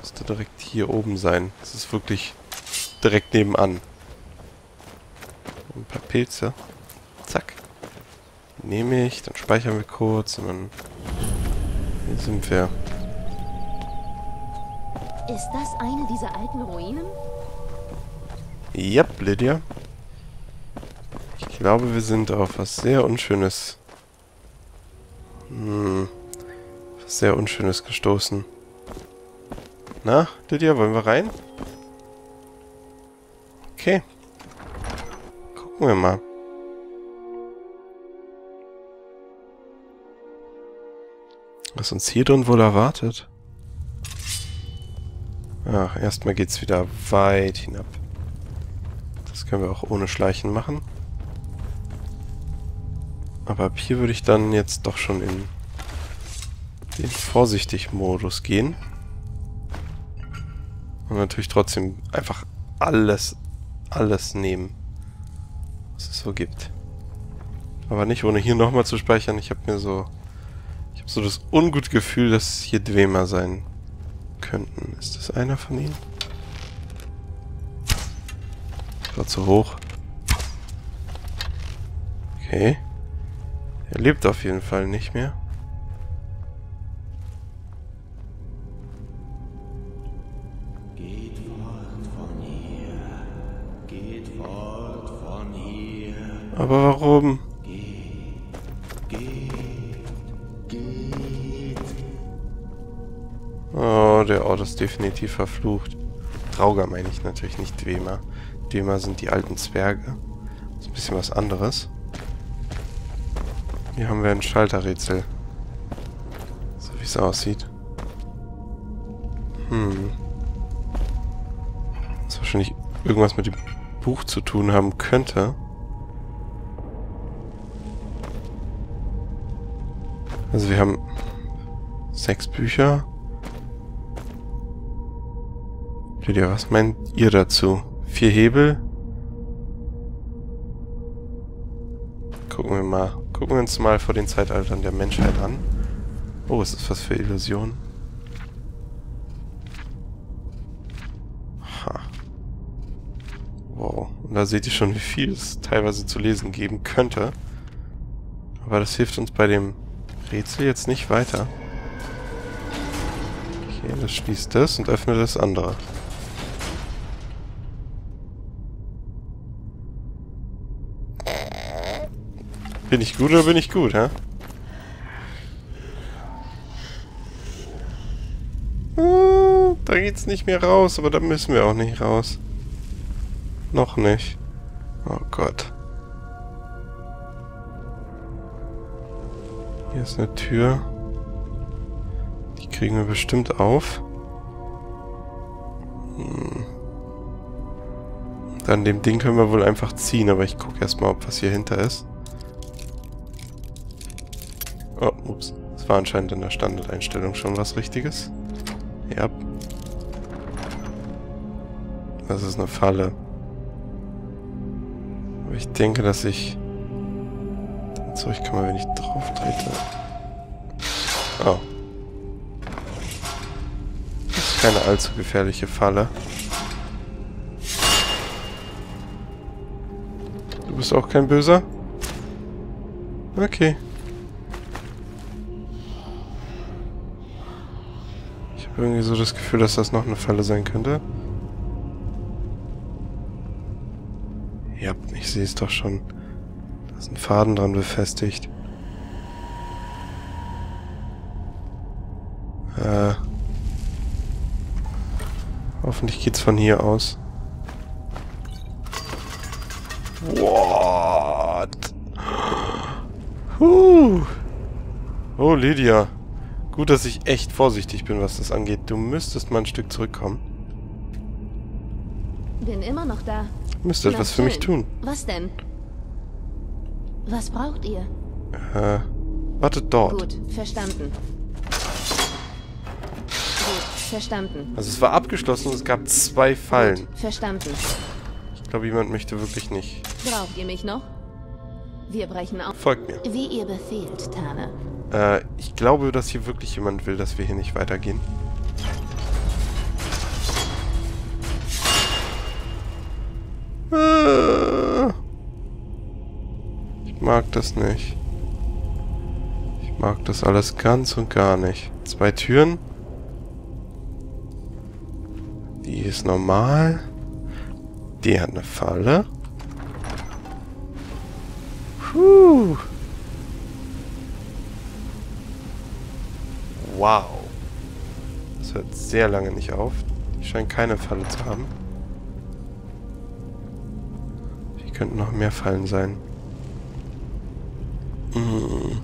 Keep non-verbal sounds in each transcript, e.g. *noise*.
Müsste direkt hier oben sein. Das ist wirklich direkt nebenan. Ein paar Pilze. Zack. Nehme ich, dann speichern wir kurz und dann... Hier sind wir. Ist das eine dieser alten Ruinen? Yep, Lydia. Ich glaube, wir sind auf was sehr Unschönes. Hm. Was sehr Unschönes gestoßen. Na, Lydia, wollen wir rein? Okay. Gucken wir mal. Was uns hier drin wohl erwartet. Ach, erstmal geht's wieder weit hinab. Das können wir auch ohne Schleichen machen. Aber ab hier würde ich dann jetzt doch schon in den Vorsichtig-Modus gehen. Und natürlich trotzdem einfach alles, alles nehmen, was es so gibt. Aber nicht ohne hier nochmal zu speichern. Ich habe mir so... Ich habe so das ungute Gefühl, dass hier Dwemer sein könnten. Ist das einer von ihnen? War zu hoch. Okay. Er lebt auf jeden Fall nicht mehr. Aber warum? Oh, der Ort ist definitiv verflucht. Trauger meine ich natürlich, nicht Dwemer. Dwemer sind die alten Zwerge. Das ist ein bisschen was anderes. Hier haben wir ein Schalterrätsel. So wie es aussieht. Hm. Das wahrscheinlich irgendwas mit dem Buch zu tun haben könnte. Also wir haben sechs Bücher. Lydia, was meint ihr dazu? Vier Hebel? Gucken wir mal. Gucken wir uns mal vor den Zeitaltern der Menschheit an. Oh, ist das was für Illusion? Ha. Wow. Und da seht ihr schon, wie viel es teilweise zu lesen geben könnte. Aber das hilft uns bei dem Rätsel jetzt nicht weiter. Okay, das schließt das und öffnet das andere. Bin ich gut oder bin ich gut, hä? Ah, Da geht's nicht mehr raus, aber da müssen wir auch nicht raus. Noch nicht. Oh Gott. Hier ist eine Tür. Die kriegen wir bestimmt auf. Hm. Dann dem Ding können wir wohl einfach ziehen, aber ich gucke erstmal, ob was hier hinter ist. Oh, ups. Es war anscheinend in der Standardeinstellung schon was Richtiges. Ja. Das ist eine Falle. Aber ich denke, dass ich dann zurückkomme, wenn ich drauf trete. Oh. Das ist keine allzu gefährliche Falle. Du bist auch kein Böser? Okay. Ich habe irgendwie so das Gefühl, dass das noch eine Falle sein könnte. Ja, ich sehe es doch schon. Da ist ein Faden dran befestigt. Äh. Hoffentlich geht's von hier aus. What? Huh. Oh, Lydia. Gut, dass ich echt vorsichtig bin, was das angeht. Du müsstest mal ein Stück zurückkommen. Bin immer noch da. Na etwas für mich tun. Was denn? Was braucht ihr? Äh, wartet dort. Gut, verstanden. Gut, verstanden. Also es war abgeschlossen und es gab zwei Fallen. Gut, verstanden. Ich glaube, jemand möchte wirklich nicht. Braucht ihr mich noch? Wir brechen auf. Folgt mir. Wie ihr befehlt, Tane. Äh, ich glaube, dass hier wirklich jemand will, dass wir hier nicht weitergehen. Mag das nicht. Ich mag das alles ganz und gar nicht. Zwei Türen. Die ist normal. Die hat eine Falle. Puh. Wow. Das hört sehr lange nicht auf. Die scheint keine Falle zu haben. Hier könnten noch mehr Fallen sein. Hm.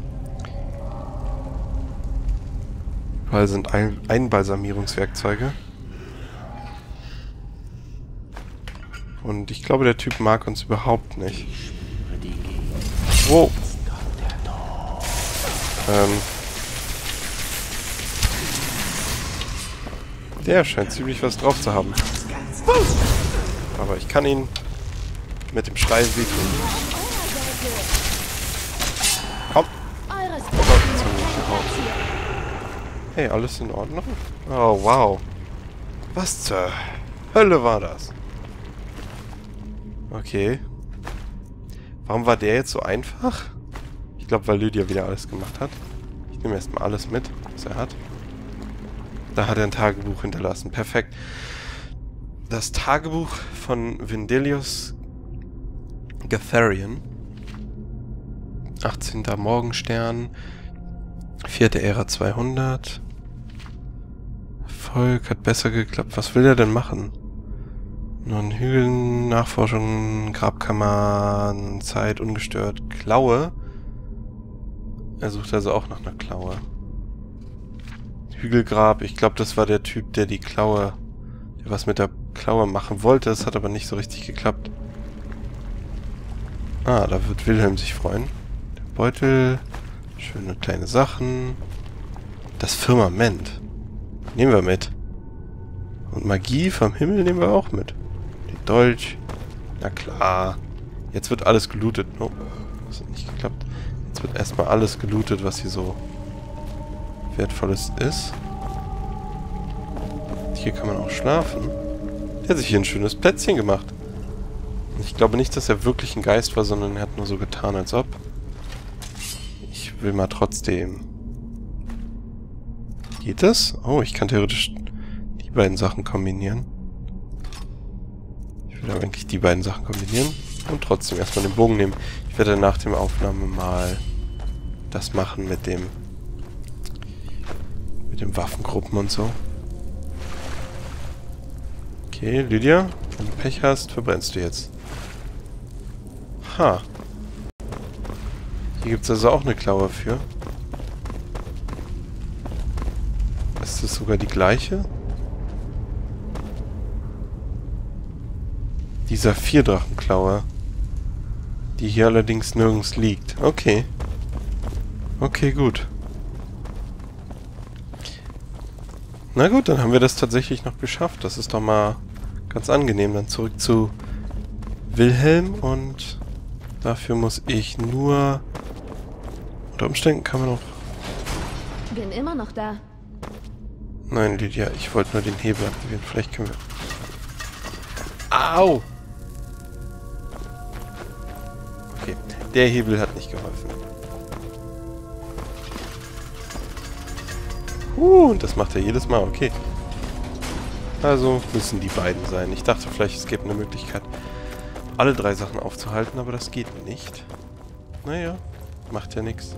Überall sind Ein Einbalsamierungswerkzeuge. Und ich glaube, der Typ mag uns überhaupt nicht. Wow. Ähm. Der scheint ziemlich was drauf zu haben. Aber ich kann ihn mit dem Schrei wehtun. Hey, alles in Ordnung? Oh, wow. Was zur Hölle war das? Okay. Warum war der jetzt so einfach? Ich glaube, weil Lydia wieder alles gemacht hat. Ich nehme erstmal alles mit, was er hat. Da hat er ein Tagebuch hinterlassen. Perfekt. Das Tagebuch von Vindelius Gatharian. 18. Morgenstern. 4. Ära 200. Erfolg hat besser geklappt. Was will er denn machen? Nun Hügeln, Nachforschung, Grabkammern, Zeit ungestört, Klaue. Er sucht also auch nach einer Klaue. Hügelgrab, ich glaube, das war der Typ, der die Klaue, der was mit der Klaue machen wollte. Das hat aber nicht so richtig geklappt. Ah, da wird Wilhelm sich freuen. Der Beutel, schöne kleine Sachen. Das Firmament. Nehmen wir mit. Und Magie vom Himmel nehmen wir auch mit. Dolch. Na klar. Jetzt wird alles gelootet. Oh, das hat nicht geklappt. Jetzt wird erstmal alles gelootet, was hier so wertvolles ist. Hier kann man auch schlafen. Der hat sich hier ein schönes Plätzchen gemacht. Ich glaube nicht, dass er wirklich ein Geist war, sondern er hat nur so getan, als ob. Ich will mal trotzdem. Geht das? Oh, ich kann theoretisch die beiden Sachen kombinieren. Ich will aber eigentlich die beiden Sachen kombinieren und trotzdem erstmal den Bogen nehmen. Ich werde nach dem Aufnahme mal das machen mit dem mit den Waffengruppen und so. Okay, Lydia, wenn du Pech hast, verbrennst du jetzt. Ha. Hier gibt es also auch eine Klaue für. Ist das sogar die gleiche? Die Saphirdrachenklaue. Die hier allerdings nirgends liegt. Okay. Okay, gut. Na gut, dann haben wir das tatsächlich noch geschafft. Das ist doch mal ganz angenehm. Dann zurück zu Wilhelm und dafür muss ich nur... Unter Umständen kann man noch... Bin immer noch da. Nein, Lydia, ich wollte nur den Hebel aktivieren. Vielleicht können wir... Au! Okay, der Hebel hat nicht geholfen. Uh, und das macht er jedes Mal, okay. Also müssen die beiden sein. Ich dachte vielleicht, es gäbe eine Möglichkeit, alle drei Sachen aufzuhalten, aber das geht nicht. Naja, macht ja nichts.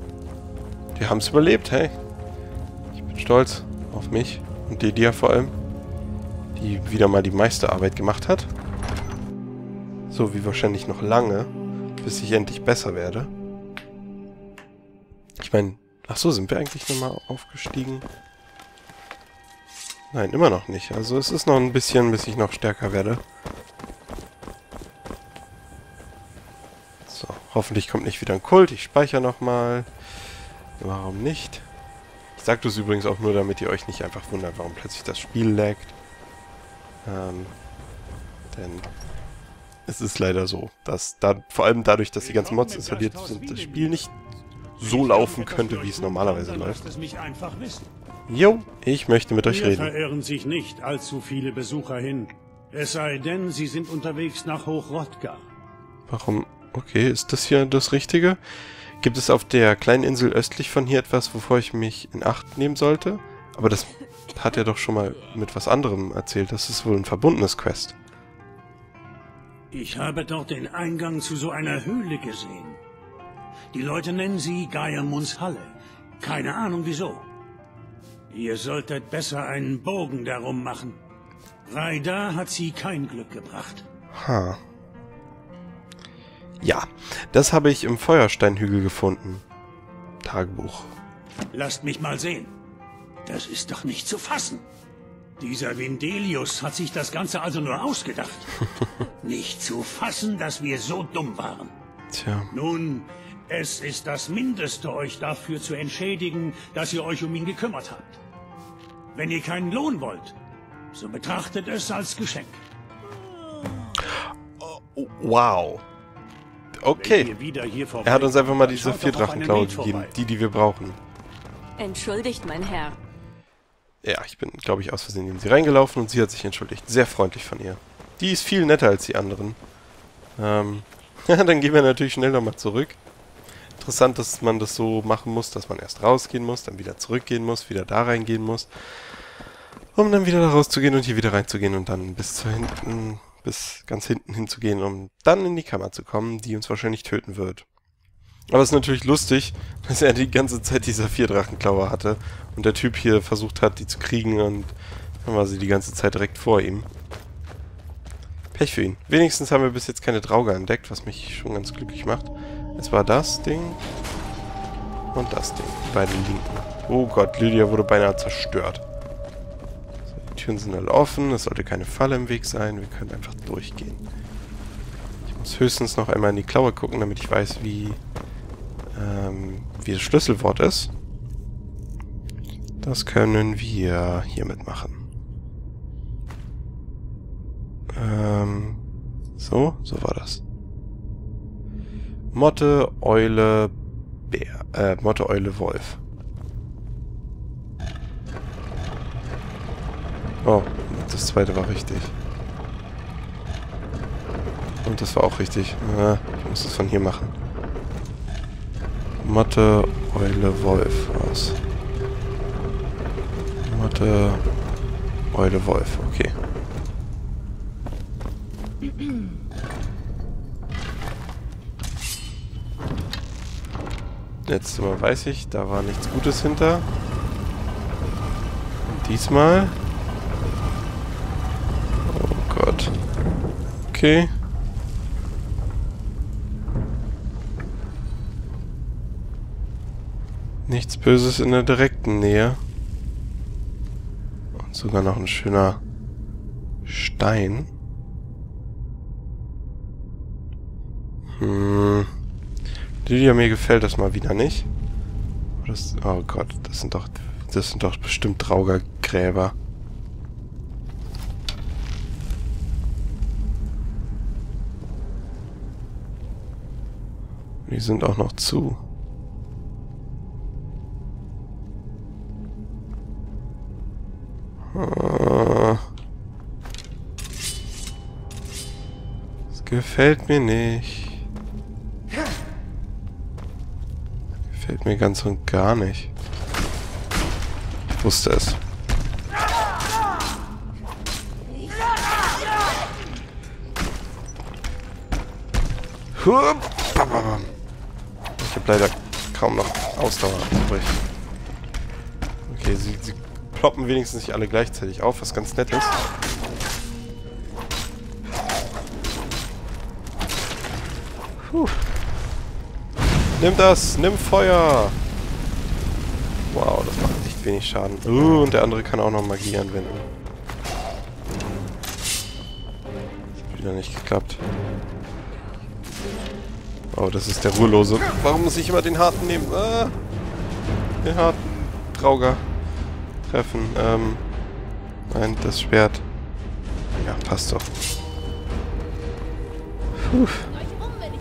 Die haben es überlebt, hey. Ich bin stolz auf mich und Lydia vor allem, die wieder mal die meiste Arbeit gemacht hat. So wie wahrscheinlich noch lange, bis ich endlich besser werde. Ich meine, ach so, sind wir eigentlich nochmal aufgestiegen? Nein, immer noch nicht. Also es ist noch ein bisschen, bis ich noch stärker werde. So, hoffentlich kommt nicht wieder ein Kult. Ich speichere nochmal. Warum nicht? Ich sage das übrigens auch nur, damit ihr euch nicht einfach wundert, warum plötzlich das Spiel laggt. Ähm, denn es ist leider so, dass da, vor allem dadurch, dass die ganzen Mods installiert sind, das Spiel nicht so laufen könnte, wie es normalerweise läuft. Jo, ich möchte mit euch reden. verirren sich nicht allzu viele Besucher hin. Es sei denn, sie sind unterwegs nach Hochrodgar. Warum? Okay, ist das hier das Richtige? Gibt es auf der kleinen Insel östlich von hier etwas, wovor ich mich in Acht nehmen sollte? Aber das hat er doch schon mal mit was anderem erzählt. Das ist wohl ein verbundenes Quest. Ich habe dort den Eingang zu so einer Höhle gesehen. Die Leute nennen sie Geiermunds Halle. Keine Ahnung wieso. Ihr solltet besser einen Bogen darum machen. Raida hat sie kein Glück gebracht. Ha. Ja, das habe ich im Feuersteinhügel gefunden. Tagebuch. Lasst mich mal sehen. Das ist doch nicht zu fassen. Dieser Vindelius hat sich das Ganze also nur ausgedacht. *laughs* nicht zu fassen, dass wir so dumm waren. Tja. Nun, es ist das Mindeste, euch dafür zu entschädigen, dass ihr euch um ihn gekümmert habt. Wenn ihr keinen Lohn wollt, so betrachtet es als Geschenk. Wow. Okay. ihr wieder hier Er hat uns einfach mal diese vier Drachenklaue gegeben. Die, die wir brauchen. Entschuldigt, mein Herr. Ja, ich bin, glaube ich, aus Versehen in sie reingelaufen und sie hat sich entschuldigt. Sehr freundlich von ihr. Die ist viel netter als die anderen. Ähm, *laughs* dann gehen wir natürlich schnell nochmal zurück. Interessant, dass man das so machen muss, dass man erst rausgehen muss, dann wieder zurückgehen muss, wieder da reingehen muss. Um dann wieder da rauszugehen und hier wieder reinzugehen und dann bis zu hinten, bis ganz hinten hinzugehen, um dann in die Kammer zu kommen, die uns wahrscheinlich töten wird. Aber es ist natürlich lustig, *laughs* dass er die ganze Zeit dieser vier Drachenklaue hatte und der Typ hier versucht hat, die zu kriegen und dann war sie die ganze Zeit direkt vor ihm. Pech für ihn. Wenigstens haben wir bis jetzt keine Drauger entdeckt, was mich schon ganz glücklich macht. Es war das Ding und das Ding, die beiden linken. Oh Gott, Lydia wurde beinahe zerstört. Türen sind alle offen, es sollte keine Falle im Weg sein, wir können einfach durchgehen. Ich muss höchstens noch einmal in die Klaue gucken, damit ich weiß, wie ähm, wie das Schlüsselwort ist. Das können wir hiermit machen. Ähm, so, so war das. Motte, Eule, Bär, äh, Motte, Eule, Wolf. Oh, das zweite war richtig. Und das war auch richtig. Ah, ich muss das von hier machen. Motte, Eule, Wolf aus. Motte, Eule, Wolf. Okay. Letztes Mal weiß ich, da war nichts Gutes hinter. Und diesmal... Okay. Nichts Böses in der direkten Nähe. Und sogar noch ein schöner Stein. Hm. Lydia, mir gefällt das mal wieder nicht. Das, oh Gott, das sind doch, das sind doch bestimmt Traugergräber. Die sind auch noch zu. Ah. Das gefällt mir nicht. Gefällt mir ganz und gar nicht. Ich wusste es. Hup, bam, bam, bam. Ich habe leider kaum noch Ausdauer übrig. Okay, sie, sie ploppen wenigstens nicht alle gleichzeitig auf, was ganz nett ist. Puh. Nimm das! Nimm Feuer! Wow, das macht echt wenig Schaden. Uh, und der andere kann auch noch Magie anwenden. Hat wieder nicht geklappt. Oh, das ist der Ruhelose. Warum muss ich immer den harten nehmen? Ah, den harten Trauger treffen. Ähm, nein, das Schwert. Ja, passt doch. Puh. Euch um, wenn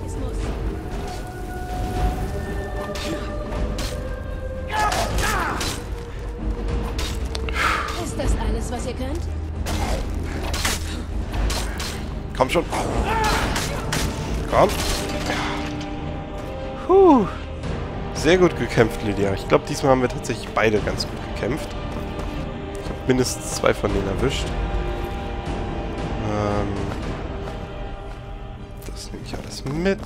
Puh. Sehr gut gekämpft, Lydia. Ich glaube, diesmal haben wir tatsächlich beide ganz gut gekämpft. Ich habe mindestens zwei von denen erwischt. Ähm, das nehme ich alles mit.